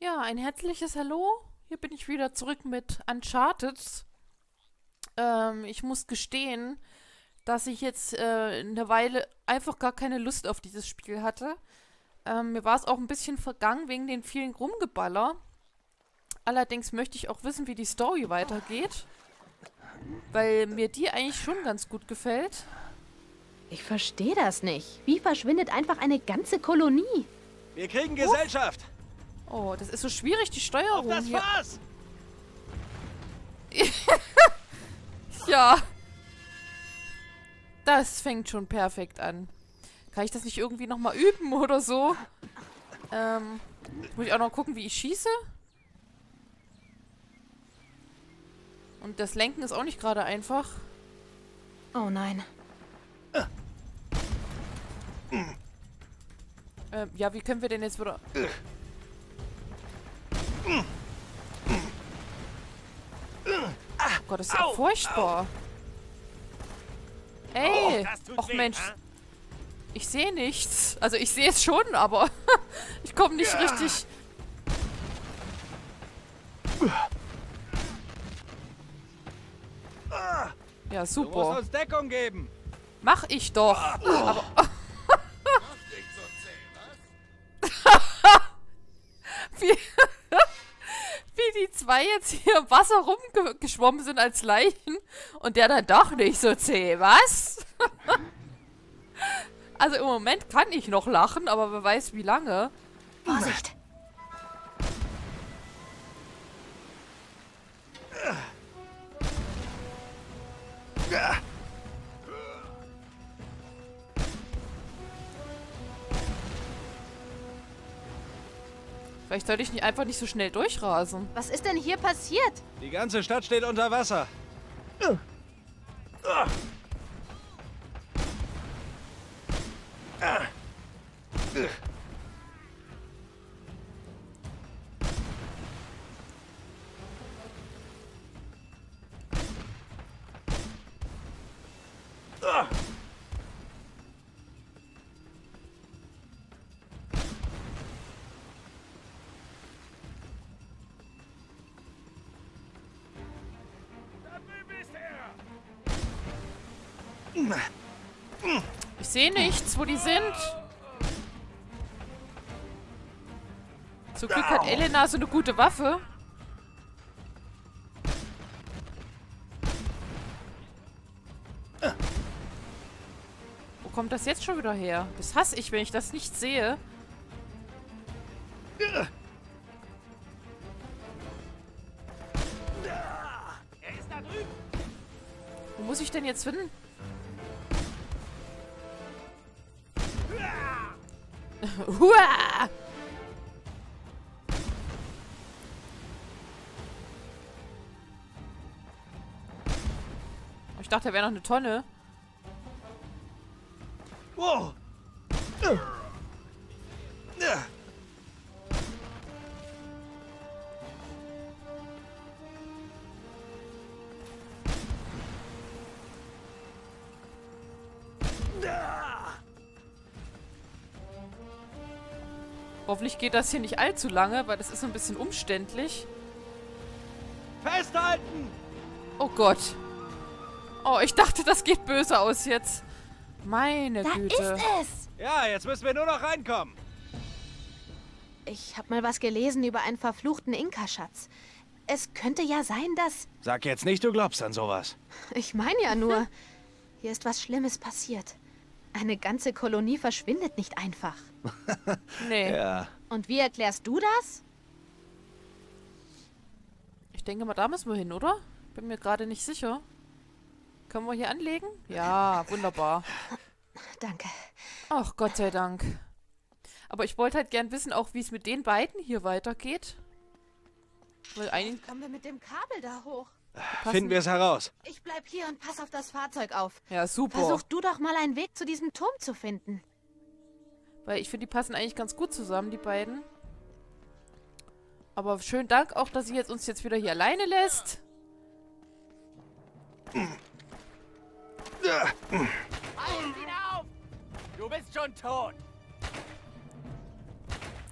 Ja, ein herzliches Hallo. Hier bin ich wieder zurück mit Uncharted. Ähm, ich muss gestehen, dass ich jetzt äh, eine Weile einfach gar keine Lust auf dieses Spiel hatte. Ähm, mir war es auch ein bisschen vergangen wegen den vielen Rumgeballer. Allerdings möchte ich auch wissen, wie die Story weitergeht. Weil mir die eigentlich schon ganz gut gefällt. Ich verstehe das nicht. Wie verschwindet einfach eine ganze Kolonie? Wir kriegen Gesellschaft. Oh, das ist so schwierig, die Steuerung Auf das hier. Fass! Ja. Das fängt schon perfekt an. Kann ich das nicht irgendwie nochmal üben oder so? Ähm, muss ich auch noch gucken, wie ich schieße? Und das Lenken ist auch nicht gerade einfach. Oh nein. Ähm, ja, wie können wir denn jetzt wieder... Ach Gott, das ist ja furchtbar. Ey, Oh, weh, Mensch, ich sehe nichts. Also ich sehe es schon, aber ich komme nicht Ja. richtig... Ja, Du musst super. uns Deckung geben. Mach ich doch. Aber... zwei jetzt hier im Wasser rumgeschwommen sind als Leichen und der dann doch nicht so zäh, was? also im Moment kann ich noch lachen, aber wer weiß wie lange. Vorsicht. Vielleicht sollte ich nicht einfach nicht so schnell durchrasen. Was ist denn hier passiert? Die ganze Stadt steht unter Wasser. Ich sehe nichts, wo die sind. Zum Glück hat Elena so eine gute Waffe. Wo kommt das jetzt schon wieder her? Das hasse ich, wenn ich das nicht sehe. Wo muss ich denn jetzt hin? Ich dachte, da wäre noch eine Tonne. Wow. Hoffentlich geht das hier nicht allzu lange, weil das ist ein bisschen umständlich. Festhalten! Oh Gott. Oh, ich dachte, das geht böse aus jetzt. Meine Da Güte. ist es. Ja, jetzt müssen wir nur noch reinkommen. Ich habe mal was gelesen über einen verfluchten Inka-Schatz. Es könnte ja sein, dass... Sag jetzt nicht, du glaubst an sowas. Ich meine ja nur, hier ist was Schlimmes passiert. Eine ganze Kolonie verschwindet nicht einfach. Nee. Ja. Und wie erklärst du das? Ich denke mal, da müssen wir hin, oder? Bin mir gerade nicht sicher. Können wir hier anlegen? Ja, wunderbar. Danke. Ach, Gott sei Dank. Aber ich wollte halt gern wissen, auch wie es mit den beiden hier weitergeht. Weil einigen Kommen wir mit dem Kabel da hoch? passen... Finden wir es heraus. Ich bleib hier und pass auf das Fahrzeug auf. Ja, super. Versuch du doch mal einen Weg zu diesem Turm zu finden. Weil ich finde, die passen eigentlich ganz gut zusammen, die beiden. Aber schönen Dank auch, dass sie jetzt uns jetzt wieder hier alleine lässt. Halt ihn auf! Du bist schon tot!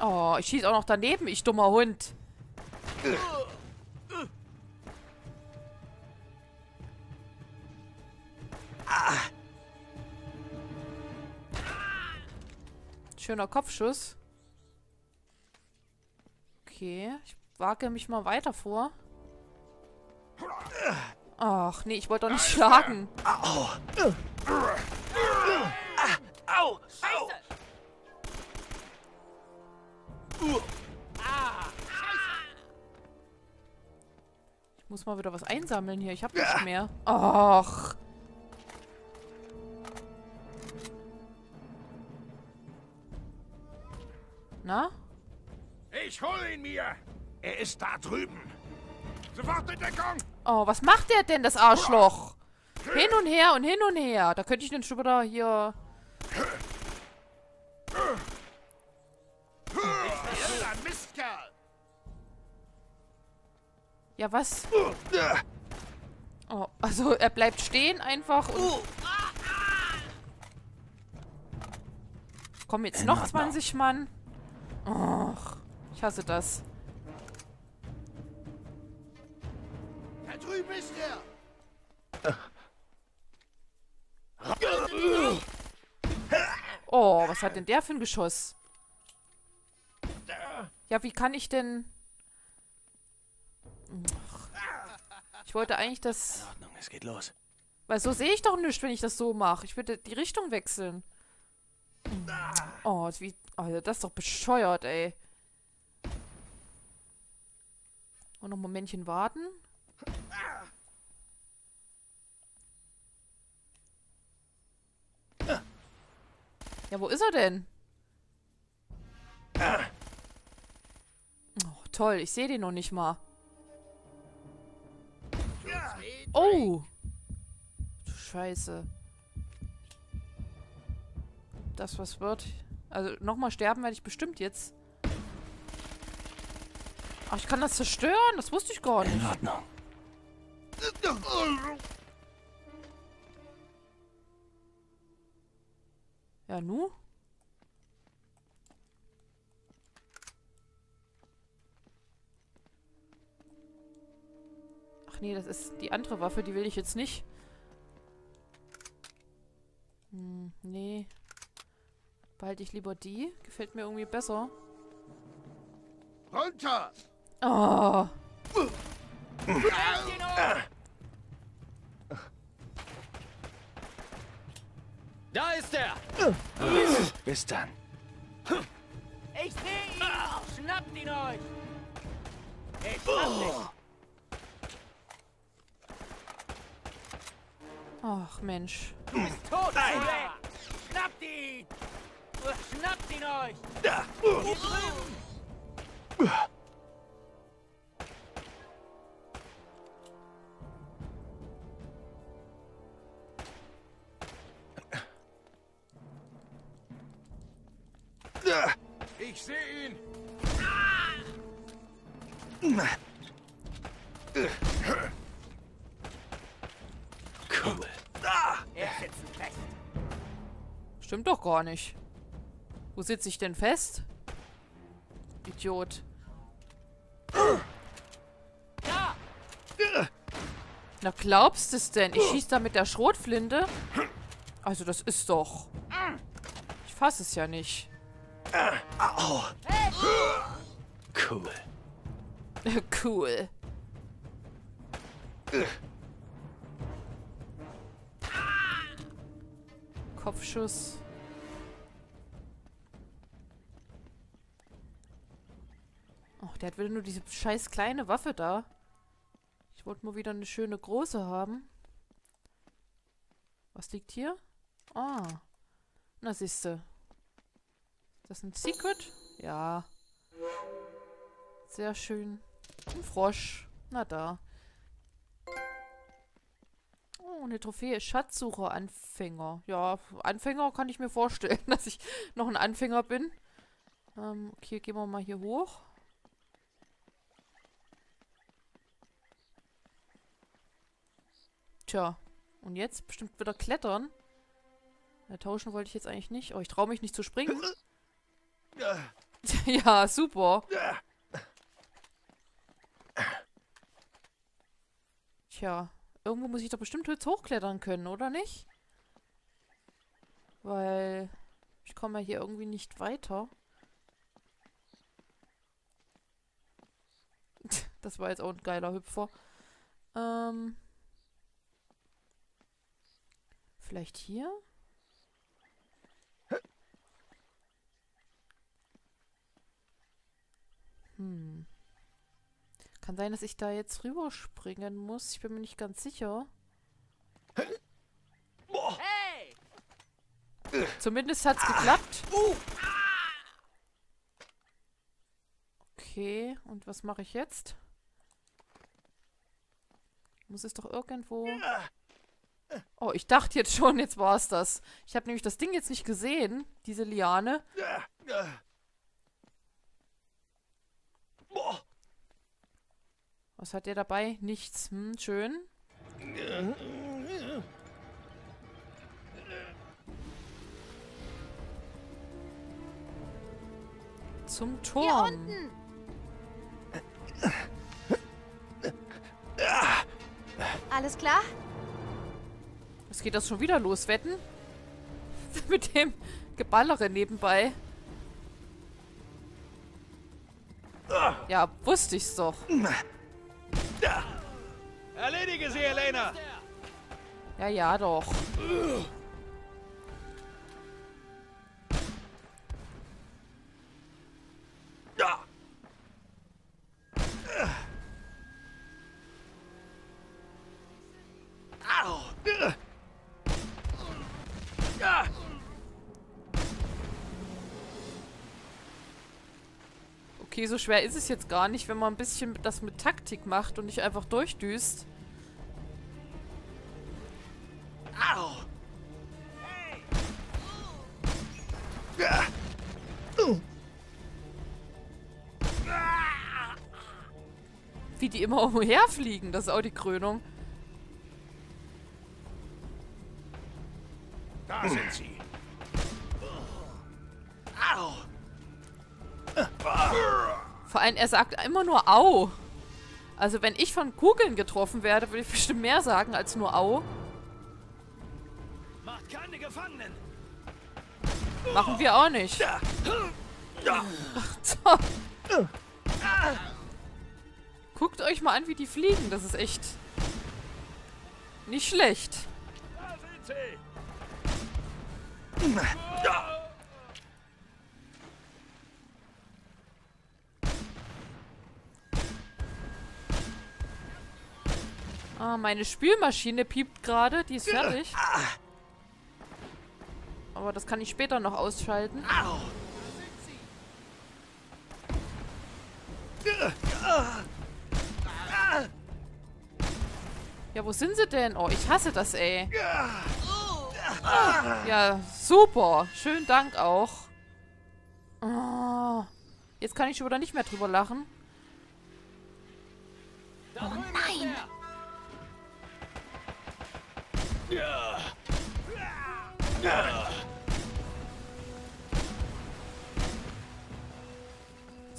Oh, ich schieße auch noch daneben, ich dummer Hund. Schöner Kopfschuss. Okay, ich wage mich mal weiter vor. Ach, nee, ich wollte doch nicht schlagen. Au! Au! Ich muss mal wieder was einsammeln hier. Ich habe nichts mehr. Ach. Na? Ich hole ihn mir! Er ist da drüben! Sofort in Deckung! Oh, was macht der denn, das Arschloch? Hin und her und hin und her. Da könnte ich den schon wieder hier... Ja, was? Oh, also er bleibt stehen einfach und... Kommen jetzt noch 20 Mann. Och, ich hasse das. Drüben ist er! Oh, was hat denn der für ein Geschoss? Ja, wie kann ich denn... Ich wollte eigentlich das... In Ordnung, es geht los. Weil so sehe ich doch nichts, wenn ich das so mache. Ich würde die Richtung wechseln. Oh, wie, oh, das ist doch bescheuert, ey. Und noch ein Momentchen warten. Ja, wo ist er denn? Oh, toll, ich sehe den noch nicht mal. Oh! Du Scheiße. Das was wird. Also nochmal sterben werde ich bestimmt jetzt. Ach, ich kann das zerstören? Das wusste ich gar nicht. In Ordnung. Ja, nu? Ach nee, das ist die andere Waffe, die will ich jetzt nicht. Hm, nee. Behalte ich lieber die. Gefällt mir irgendwie besser. Runter! Oh. Da ist er! Bis dann. Ich sehe ihn! Schnappt ihn euch! Ich dich! Ach, Mensch. Tot! Nein! Schnappt ihn! Schnappt ihn euch! Da. Hier drüben! Stimmt doch gar nicht. Wo sitze ich denn fest? Idiot. Da! Na, glaubst es denn? Ich schieß da mit der Schrotflinte? Also, das ist doch... Ich fasse es ja nicht. Cool. cool. Kopfschuss. Der hat wieder nur diese scheiß kleine Waffe da. Ich wollte mal wieder eine schöne große haben. Was liegt hier? Ah. Na, siehste. Ist das ein Secret? Ja. Sehr schön. Ein Frosch. Na da. Oh, eine Trophäe. Schatzsucher Anfänger. Ja, Anfänger kann ich mir vorstellen, dass ich noch ein Anfänger bin. Ähm, okay, gehen wir mal hier hoch. Tja, und jetzt bestimmt wieder klettern. Ja, tauschen wollte ich jetzt eigentlich nicht. Oh, ich traue mich nicht zu springen. ja, super. Tja, irgendwo muss ich doch bestimmt jetzt hochklettern können, oder nicht? Weil ich komme ja hier irgendwie nicht weiter. Das war jetzt auch ein geiler Hüpfer. Ähm. Vielleicht hier? Hm. Kann sein, dass ich da jetzt rüberspringen muss. Ich bin mir nicht ganz sicher. Hey! Zumindest hat's geklappt. Okay, und was mache ich jetzt? Muss es doch irgendwo... Oh, ich dachte jetzt schon, jetzt war es das. Ich habe nämlich das Ding jetzt nicht gesehen, diese Liane. Was hat der dabei? Nichts. Hm, schön. Zum Turm. Alles klar? Es geht das schon wieder los, wetten? Mit dem Geballere nebenbei. Ja, wusste ich's doch. Erledige sie, Elena! Ja, ja, doch. Okay, so schwer ist es jetzt gar nicht, wenn man ein bisschen das mit Taktik macht und nicht einfach durchdüst. Wie die immer umherfliegen, das ist auch die Krönung. Allem, er sagt immer nur Au. Also wenn ich von Kugeln getroffen werde, würde ich bestimmt mehr sagen als nur Au. Macht keine Gefangenen! Machen wir auch nicht. Guckt euch mal an, wie die fliegen. Das ist echt nicht schlecht. Da sind sie! Ah, meine Spülmaschine piept gerade. Die ist fertig. Aber das kann ich später noch ausschalten. Ja, wo sind sie denn? Oh, ich hasse das, ey. Ja, super. Schönen Dank auch. Oh, jetzt kann ich schon wieder nicht mehr drüber lachen.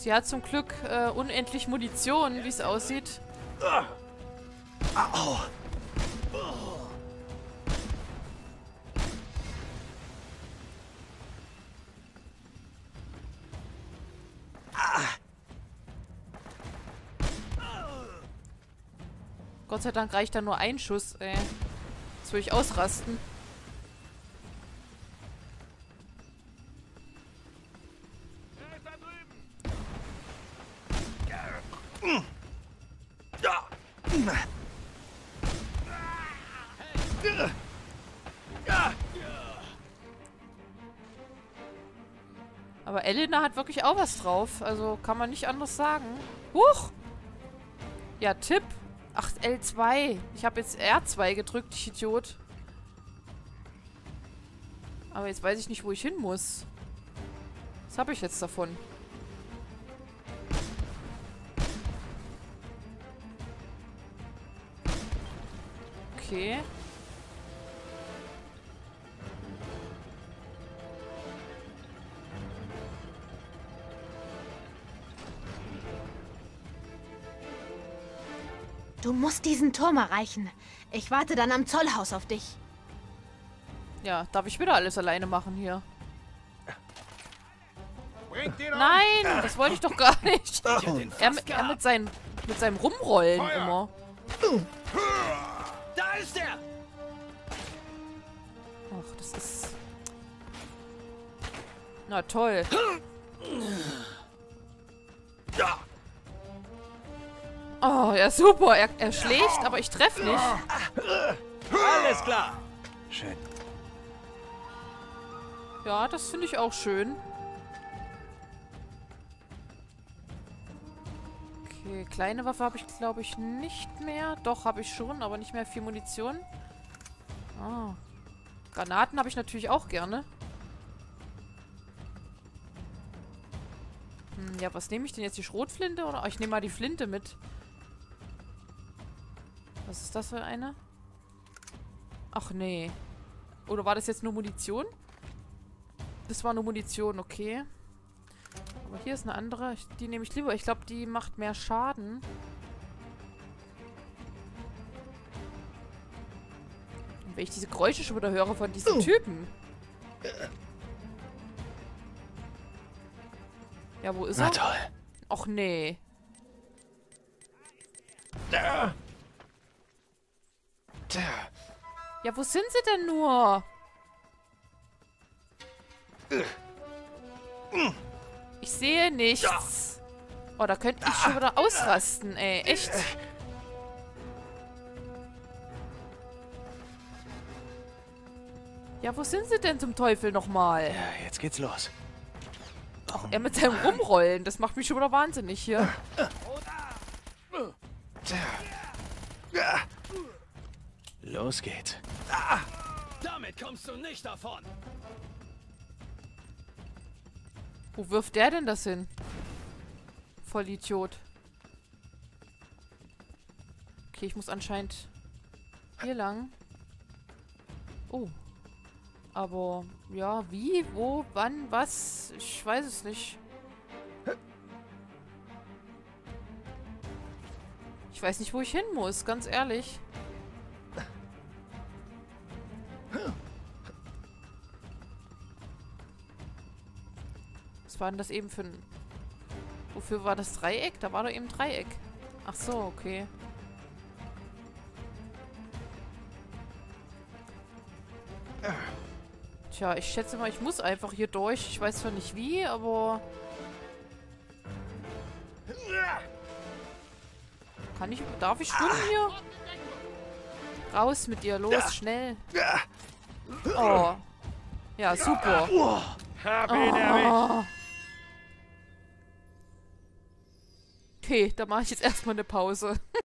Sie hat zum Glück äh, unendlich Munition, wie es aussieht. Au! Gott sei Dank reicht da nur ein Schuss, ey. Jetzt würde ich ausrasten. Aber Elena hat wirklich auch was drauf. Also kann man nicht anders sagen. Huch! Ja, Tipp. Ach, L2. Ich habe jetzt R2 gedrückt, ich Idiot. Aber jetzt weiß ich nicht, wo ich hin muss. Was habe ich jetzt davon? Okay. Du musst diesen Turm erreichen. Ich warte dann am Zollhaus auf dich. Ja, darf ich wieder alles alleine machen hier? Nein, das wollte ich doch gar nicht. Er, er mit, seinen, mit seinem Rumrollen immer. Na toll. Oh, ja super. Er, er schlägt, aber ich treffe nicht. Alles klar. Schön. Ja, das finde ich auch schön. Okay, kleine Waffe habe ich, glaube ich, nicht mehr. Doch, habe ich schon, aber nicht mehr viel Munition. Ah. Granaten habe ich natürlich auch gerne. Hm, ja, was nehme ich denn jetzt? Die Schrotflinte? Oder? Oh, ich nehme mal die Flinte mit. Was ist das für eine? Ach nee. Oder war das jetzt nur Munition? Das war nur Munition, okay. Aber hier ist eine andere. Die nehme ich lieber. Ich glaube, die macht mehr Schaden. Und wenn ich diese Geräusche schon wieder höre von diesen Typen. Ja, wo ist er? toll. Och nee. Da. Ja, wo sind sie denn nur? Ich sehe nichts. Oh, da könnte ich schon wieder ausrasten, ey. Echt. Ja, wo sind sie denn zum Teufel nochmal? Ja, jetzt geht's los. Er mit seinem Rumrollen, das macht mich schon wieder wahnsinnig hier. Ja. Los geht's. Ah. Damit kommst du nicht davon. Wo wirft der denn das hin? Voll Idiot. Okay, ich muss anscheinend hier lang. Oh. Aber, ja, wie, wo, wann, was? Ich weiß es nicht. Ich weiß nicht, wo ich hin muss, ganz ehrlich. Was war denn das eben für ein... Wofür war das Dreieck? Da war doch eben Dreieck. Ach so, okay. Tja, ich schätze mal, ich muss einfach hier durch. Ich weiß zwar nicht wie, aber... Kann ich... Darf ich schwimmen hier? Raus mit dir, los, schnell. Oh. Ja, super. Oh. Okay, da mache ich jetzt erstmal eine Pause.